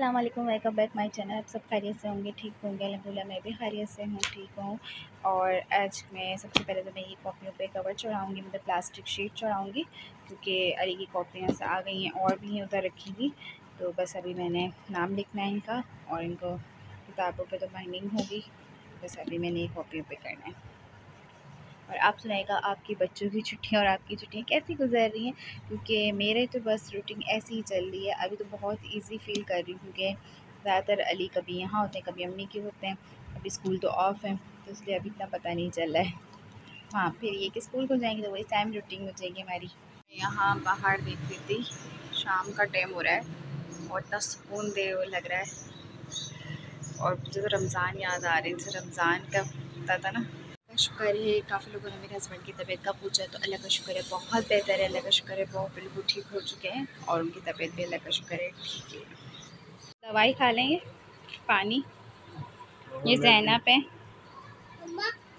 Allam welcome back my channel आप सब खैरियत से होंगे? ठीक होंगे? अलहमदिल्ला मैं भी खैरियत से हूँ, ठीक हूँ। और आज मैं सबसे पहले तो मैं ये कॉपियों पे कवर चढ़ाऊँगी मतलब प्लास्टिक शीट चढ़ाऊँगी, क्योंकि अली की कॉपियाँ आ गई हैं, और भी हैं उधर रखी हुई। तो बस अभी मैंने नाम लिखना है इनका, और इनको किताबों पर तो बाइंडिंग होगी। बस अभी मैंने ये कॉपियों पर करना है। और आप सुनाएगा आपके बच्चों की छुट्टियाँ और आपकी छुट्टियाँ कैसी गुजर रही हैं? क्योंकि मेरे तो बस रूटीन ऐसी ही चल रही है। अभी तो बहुत ईजी फील कर रही हूँ क्योंकि ज़्यादातर अली कभी यहाँ होते हैं, कभी अम्मी के होते हैं। अभी स्कूल तो ऑफ़ है तो इसलिए अभी इतना पता नहीं चल रहा है। हाँ फिर ये कि स्कूल को जाएँगे तो वही टाइम रूटीन हो जाएगी हमारी। यहाँ बाहर देख रही थी, शाम का टाइम हो रहा है और इतना सुकून दे लग रहा है। और मुझे तो रमज़ान याद आ रही है रमज़ान का पता था ना? शुक्र है, काफ़ी लोगों ने मेरे हस्बैंड की तबीयत का पूछा तो अल्लाह का शुक्र है, बहुत बेहतर है, अल्लाह का शुक्र है, बहुत बिल्कुल ठीक हो चुके हैं और उनकी तबीयत भी अल्लाह का शुक्र है, ठीक है। दवाई खा लेंगे? पानी? ये जैनब है।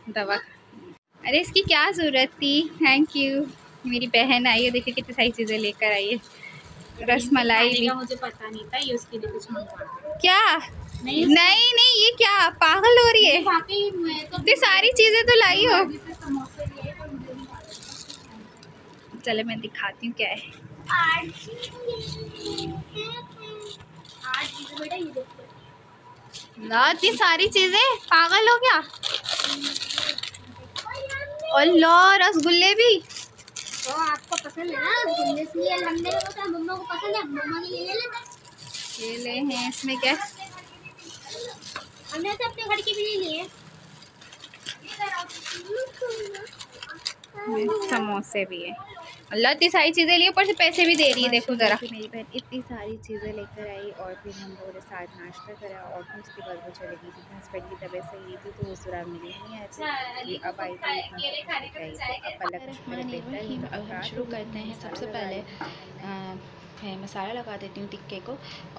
दवा अरे, इसकी क्या ज़रूरत थी? थैंक यू मेरी बहन आई है, देखिए कितनी सारी चीज़ें लेकर आई है। रस मलाई मुझे पता नहीं था ये उसके लिए कुछ क्या? नहीं नहीं ये क्या? पागल हो रही है? इतनी सारी चीज़ें तो लाई हो। चले मैं दिखाती हूँ क्या है। इतनी सारी चीज़ें? पागल हो गया? और लो रसगुल्ले भी। तो आपको पसंद है ना रसगुल्ले इसलिए हमने मम्मा को पसंद है मम्मा के लिए ले लेते। केले हैं इसमें क्या? हमने तो अपने घर के भी लिए समोसे भी है। अल्लाह इतनी सारी चीज़ें ली ऊपर से पैसे भी दे रही है देखो ज़रा। मेरी बहन इतनी सारी चीज़ें लेकर आई और फिर हम लोगों ने साथ नाश्ता करा और फिर उसके बाद वो चले गई थी। हस्बैंड की तबीयत सही थी तो उस दौरान मिली नहीं आई थी अब आई थी अब शुरू करते हैं सबसे पहले मैं मसाला लगा देती हूँ टिक्के को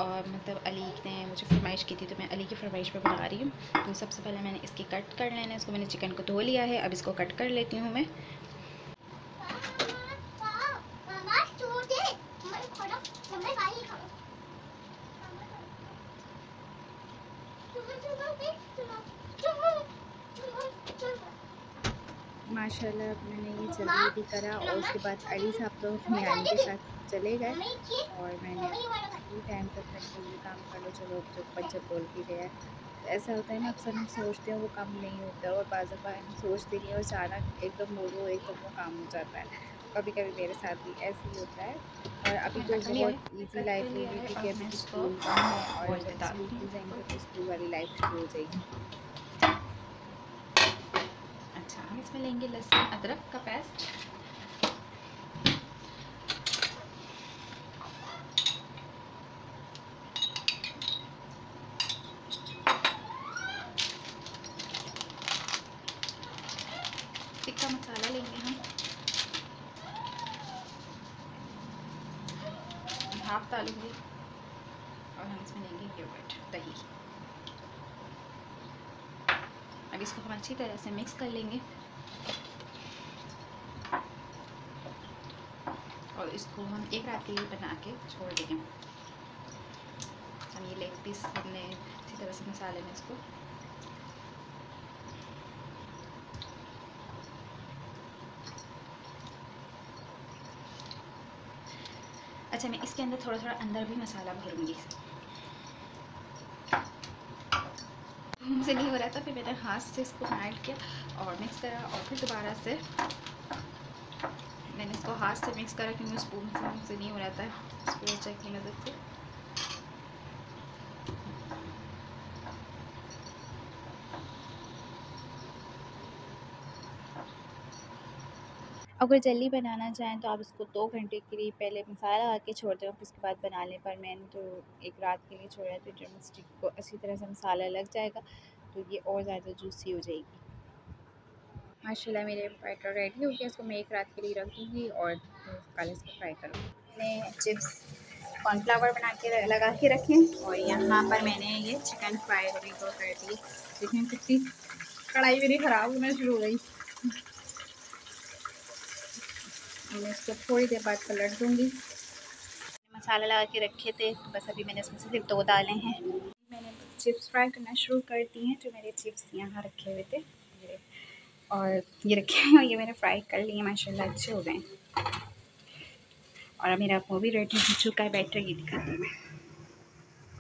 और मतलब अली ने मुझे फरमाइश की थी तो मैं अली की फरमाइश पर बना रही हूँ। तो सबसे पहले मैंने इसकी कट कर लेना है इसको मैंने चिकन को धो लिया है अब इसको कट कर लेती हूँ मैं। माशाल्लाह अब मैंने ये जल्दी भी करा और उसके बाद अली साहब तो अपनी आने के साथ चले गए और मैंने फ्री टाइम तक ये काम कर लो चलो जो बच्चे बोल भी गया तो ऐसा होता है ना अक्सर हम सोचते हैं वो काम नहीं होता और बाज़ हम सोचते नहीं और अचानक एकदम बोलो एकदम वो काम हो जाता है। कभी कभी मेरे साथ भी ऐसे ही होता है। और अभी तो बहुत ईजी लाइफ हो गई क्योंकि अभी स्कूल कम है और स्कूल जाएँगे तो स्कूल वाली लाइफ शुरू हो जाएगी। अच्छा हम इसमें लेंगे लहसुन अदरक का पेस्ट। टिक्का मसाला लेंगे हम। हाफ़ डालूँगी? और हम इसमें लेंगे योगर्ट दही। अब इसको हम अच्छी तरह से मिक्स कर लेंगे। और इसको हम एक रात के लिए बना के छोड़ देंगे। हम ये लेग पीस हमने अच्छी तरह से मसाले में इसको अच्छा मैं इसके अंदर थोड़ा थोड़ा अंदर भी मसाला भरूँगी से नहीं हो रहा था, फिर मैंने हाथ से इसको ऐड किया और मिक्स करा और फिर दोबारा से मैंने इसको हाथ से मिक्स करा, क्योंकि स्पून से नहीं हो रहा था। स्पून चेक की मदद से। अगर जल्दी बनाना चाहें तो आप इसको दो घंटे के लिए पहले मसाला लगा के छोड़ दें फिर उसके बाद बना लें पर मैंने तो एक रात के लिए छोड़ा है तो ड्रम स्टिक को अच्छी तरह से मसाला लग जाएगा तो ये और ज़्यादा जूसी हो जाएगी। माशाल्लाह मेरे बैटर रेडी हो गया इसको मैं एक रात के लिए रख दूँगी और कल इसको फ्राई करूँगी। मैंने चिप्स कॉर्नफ्लावर बना के लगा के रखे और यहाँ पर मैंने ये चिकन फ्राई को कर दी। देखिए कितनी कढ़ाई मेरी ख़राब होना शुरू हो गई। मैं इसको थोड़ी देर बाद पलट दूँगी। मसाला लगा के रखे थे तो बस अभी मैंने उसमें से सिर्फ़ दो डाले हैं। मैंने चिप्स फ्राई करना शुरू कर दिए हैं जो मेरे चिप्स यहाँ रखे हुए थे। और ये रखे हैं और ये मैंने फ्राई कर लिए माशाल्लाह अच्छे हो गए और मेरा वो भी रेडी हो चुका है बैटर ये दिखाती हूँ मैं।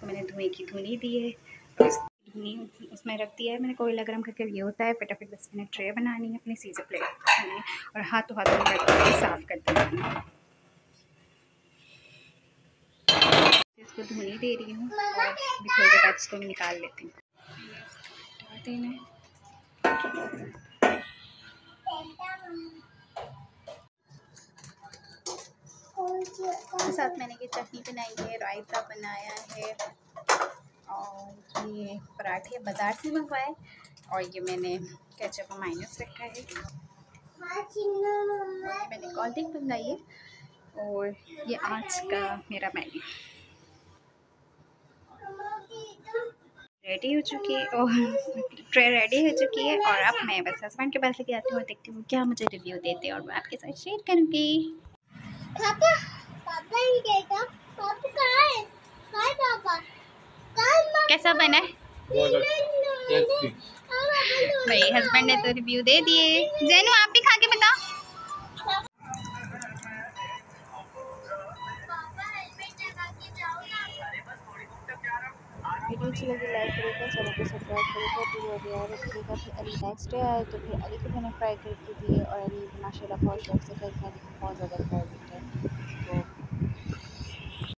तो मैंने धुएँ की धुनी दी है धुनी उसमें रख दिया है। मैंने कोयला गर्म करके ये होता है फटाफट बस मैंने ट्रे बनानी है अपनी सीजर प्लेट बनानी है और हाथों हाथों में रख साफ़ कर देना इसको धुनी दे रही हूँ और थोड़ी देर बाद इसको निकाल लेती हूँ। साथ मैंने ये चटनी बनाई है रायता बनाया है। और ये पराठे बाज़ार से मंगवाए और ये मैंने और माइनस रखा है। मैंने कोल्ड ड्रिंक मंगाई है और ये आज का मेरा मेन्यू रेडी हो चुकी है और ट्रे रेडी हो चुकी है और अब मैं बस हस्बैंड के पास लेके आती हूँ देखती हूँ क्या मुझे रिव्यू देते हैं और मैं आपके साथ शेयर करूँगी। पापा पापा पापा कहाँ है? पापा। कैसा बना है? भाई हस्बैंड ने तो रिव्यू दे दिए। जैनू आप भी खा के बताओ। वीडियो अच्छी लगी लाइक करेगा चैनल को सब्सक्राइब करेगा वीडियो रखिएगा फिर अली नेक्स्ट डे आए तो फिर अली को मैंने फ्राई करके दिए और अली माशाल्लाह बहुत शौक से खाई को बहुत ज़्यादा फेवरेट है।